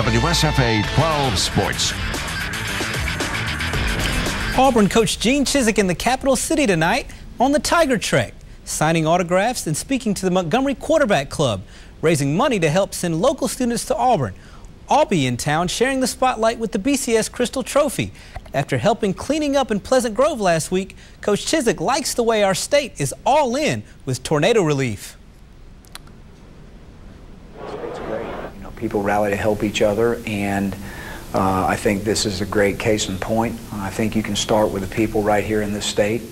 WSFA 12 Sports. Auburn coach Gene Chizik in the capital city tonight on the Tiger Trek, signing autographs and speaking to the Montgomery Quarterback Club, raising money to help send local students to Auburn. I'll be in town sharing the spotlight with the BCS Crystal Trophy. After helping cleaning up in Pleasant Grove last week, Coach Chizik likes the way our state is all in with tornado relief. It's great. You know, people rally to help each other, and uh, I think this is a great case in point. I think you can start with the people right here in this state,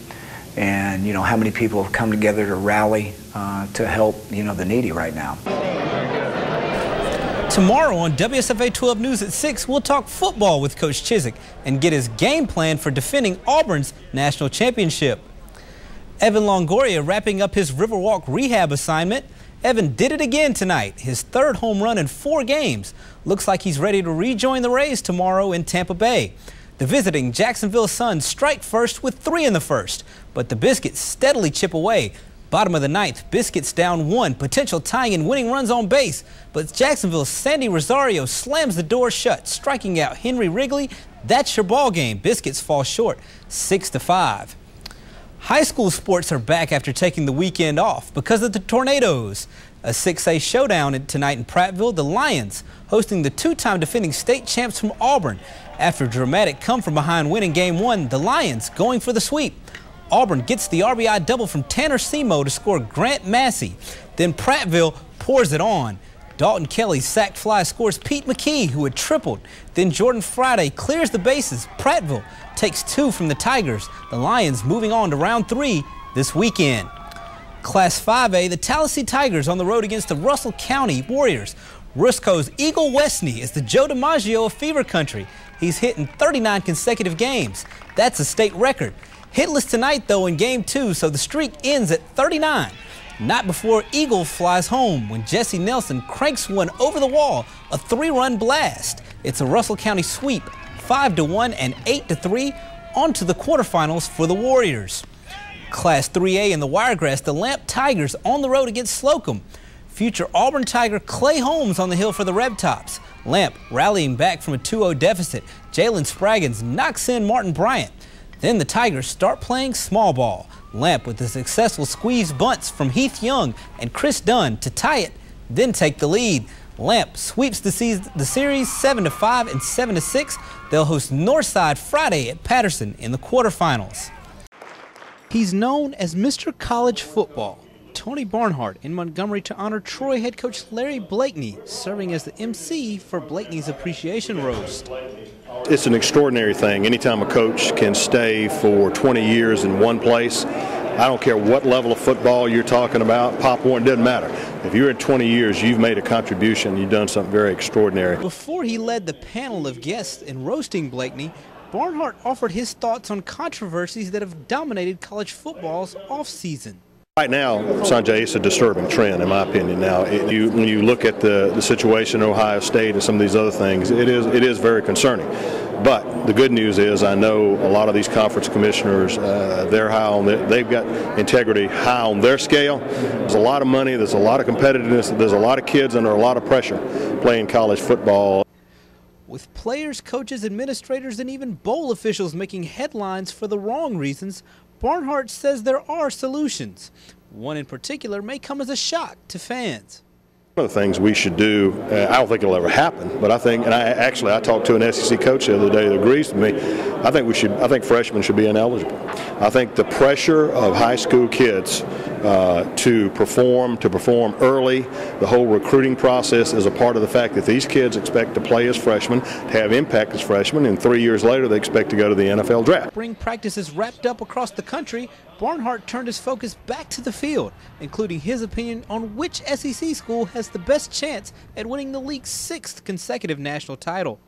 and you know how many people have come together to rally uh, to help you know the needy right now. Tomorrow on WSFA 12 News at 6, we'll talk football with Coach Chizik and get his game plan for defending Auburn's national championship. Evan Longoria wrapping up his Riverwalk rehab assignment. Evan did it again tonight, his third home run in four games. Looks like he's ready to rejoin the Rays tomorrow in Tampa Bay. The visiting Jacksonville Suns strike first with three in the first, but the Biscuits steadily chip away. Bottom of the ninth, Biscuits down one, potential tying and winning runs on base, but Jacksonville's Sandy Rosario slams the door shut, striking out Henry Wrigley. That's your ball game. Biscuits fall short, six to five. High school sports are back after taking the weekend off because of the tornadoes. A 6A showdown tonight in Prattville, the Lions hosting the two-time defending state champs from Auburn. After a dramatic come from behind win in game one, the Lions going for the sweep. Auburn gets the RBI double from Tanner Semo to score Grant Massey. Then Prattville pours it on. Dalton Kelly sacked fly scores Pete McKee, who had tripled. Then Jordan Friday clears the bases. Prattville takes two from the Tigers. The Lions moving on to round three this weekend. Class 5A, the Tallassee Tigers on the road against the Russell County Warriors. Risco's Eagle Westney is the Joe DiMaggio of Fever Country. He's hit in 39 consecutive games. That's a state record. Hitless tonight, though, in game two, so the streak ends at 39. Not before Eagle flies home when Jesse Nelson cranks one over the wall, a three-run blast. It's a Russell County sweep, 5 to 1 and 8 to 3, onto the quarterfinals for the Warriors. Class 3A in the Wiregrass, the Lamp Tigers on the road against Slocomb. Future Auburn Tiger Clay Holmes on the hill for the Red Tops. Lamp rallying back from a 2-0 deficit. Jalen Spraggins knocks in Martin Bryant. Then the Tigers start playing small ball. Lamp with the successful squeeze bunts from Heath Young and Chris Dunn to tie it, then take the lead. Lamp sweeps the, the series 7 to 5 and 7 to 6. They'll host Northside Friday at Patterson in the quarterfinals. He's known as Mr. College Football. Tony Barnhart in Montgomery to honor Troy head coach Larry Blakeney, serving as the MC for Blakeney's appreciation roast. It's an extraordinary thing. Anytime a coach can stay for 20 years in one place, I don't care what level of football you're talking about, Pop Warner, doesn't matter. If you're in 20 years, you've made a contribution, you've done something very extraordinary. Before he led the panel of guests in roasting Blakeney, Barnhart offered his thoughts on controversies that have dominated college football's offseason. Right now, Sonjay, it's a disturbing trend, in my opinion. Now, it, you, when you look at the, the situation in Ohio State and some of these other things, it is it is very concerning. But the good news is, I know a lot of these conference commissioners, uh, they're high on their, they've got integrity high on their scale. There's a lot of money, there's a lot of competitiveness, there's a lot of kids under a lot of pressure playing college football. With players, coaches, administrators, and even bowl officials making headlines for the wrong reasons, Barnhart says there are solutions. One in particular may come as a shock to fans. One of the things we should do, uh, I don't think it'll ever happen, but I think, and I actually I talked to an SEC coach the other day that agrees with me. I think we should, I think freshmen should be ineligible. I think the pressure of high school kids uh, to perform, to perform early, the whole recruiting process is a part of the fact that these kids expect to play as freshmen, to have impact as freshmen, and three years later they expect to go to the NFL draft. Spring practices wrapped up across the country. Barnhart turned his focus back to the field, including his opinion on which SEC school has the best chance at winning the league's sixth consecutive national title.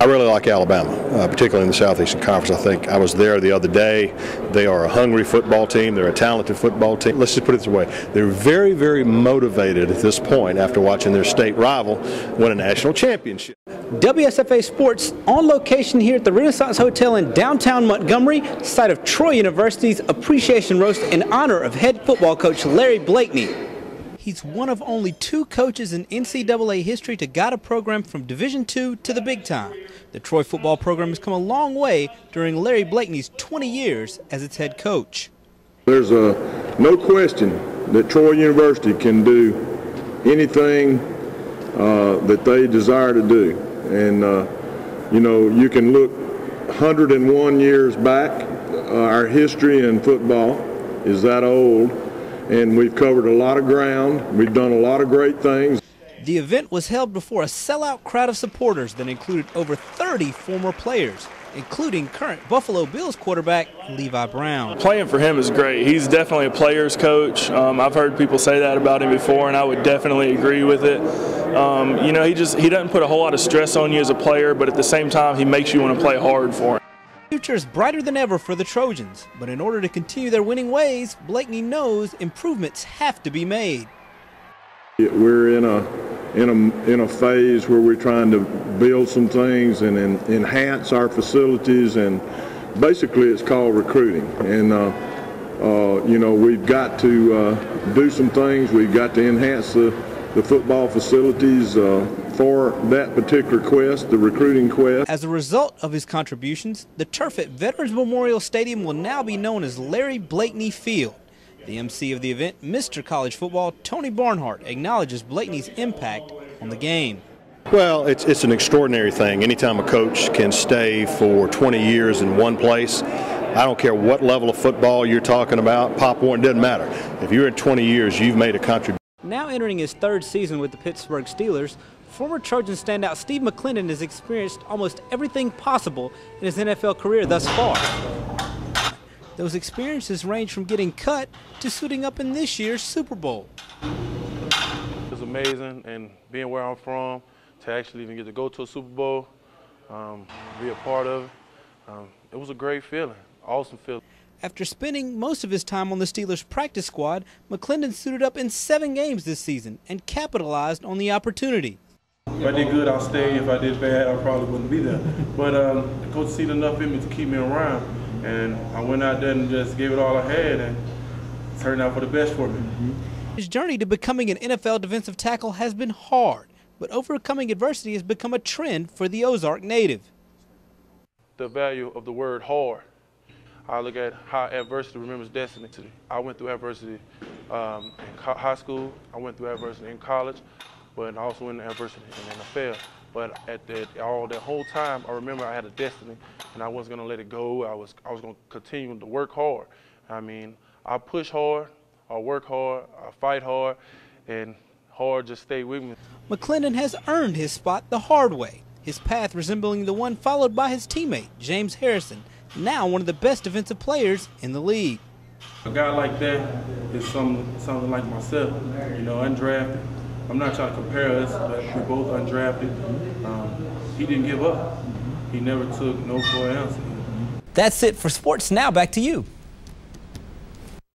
I really like Alabama, uh, particularly in the Southeastern Conference. I think I was there the other day. They are a hungry football team. They're a talented football team. Let's just put it this way. They're very, very motivated at this point after watching their state rival win a national championship. WSFA Sports on location here at the Renaissance Hotel in downtown Montgomery, site of Troy University's Appreciation Roast in honor of head football coach Larry Blakeney. He's one of only two coaches in NCAA history to guide a program from Division II to the big time. The Troy football program has come a long way during Larry Blakeney's 20 years as its head coach. There's a, no question that Troy University can do anything uh, that they desire to do. And, uh, you know, you can look 101 years back. Uh, our history in football is that old, and we've covered a lot of ground. We've done a lot of great things. The event was held before a sellout crowd of supporters that included over 30 former players, including current Buffalo Bills quarterback Levi Brown. Playing for him is great. He's definitely a player's coach. Um, I've heard people say that about him before, and I would definitely agree with it. Um, you know, he just he doesn't put a whole lot of stress on you as a player, but at the same time, he makes you want to play hard for him. Future is brighter than ever for the Trojans, but in order to continue their winning ways, Blakeney knows improvements have to be made. We're in a in a in a phase where we're trying to build some things and, and enhance our facilities, and basically it's called recruiting. And uh, uh, you know we've got to uh, do some things. We've got to enhance the the football facilities uh, for that particular quest, the recruiting quest. As a result of his contributions, the turf at Veterans Memorial Stadium will now be known as Larry Blakeney Field. The MC of the event, Mr. College Football, Tony Barnhart, acknowledges Blakeney's impact on the game. Well, it's, it's an extraordinary thing. Anytime a coach can stay for 20 years in one place, I don't care what level of football you're talking about, Pop Warner, doesn't matter. If you're in 20 years, you've made a contribution. Now entering his third season with the Pittsburgh Steelers, former Trojan standout Steve McLendon has experienced almost everything possible in his NFL career thus far. Those experiences range from getting cut to suiting up in this year's Super Bowl. It's amazing, and being where I'm from, to actually even get to go to a Super Bowl, um, be a part of it, um, it was a great feeling, awesome feeling. After spending most of his time on the Steelers practice squad, McLendon suited up in seven games this season and capitalized on the opportunity. If I did good, I'll stay. If I did bad, I probably wouldn't be there. But um, the coach seen enough in me to keep me around, and I went out there and just gave it all I had, and it turned out for the best for me. His journey to becoming an NFL defensive tackle has been hard, but overcoming adversity has become a trend for the Ozark native. The value of the word hard I look at how adversity remembers destiny. I went through adversity um, in high school. I went through adversity in college, but also through adversity in the NFL. But at that, all that whole time, I remember I had a destiny, and I wasn't gonna let it go. I was I was gonna continue to work hard. I mean, I push hard, I work hard, I fight hard, and hard just stay with me. McLendon has earned his spot the hard way. His path resembling the one followed by his teammate James Harrison now one of the best defensive players in the league. A guy like that is some, something like myself, you know, undrafted. I'm not trying to compare us, but we're both undrafted. Um, he didn't give up. He never took no for an answer. That's it for Sports Now. Back to you.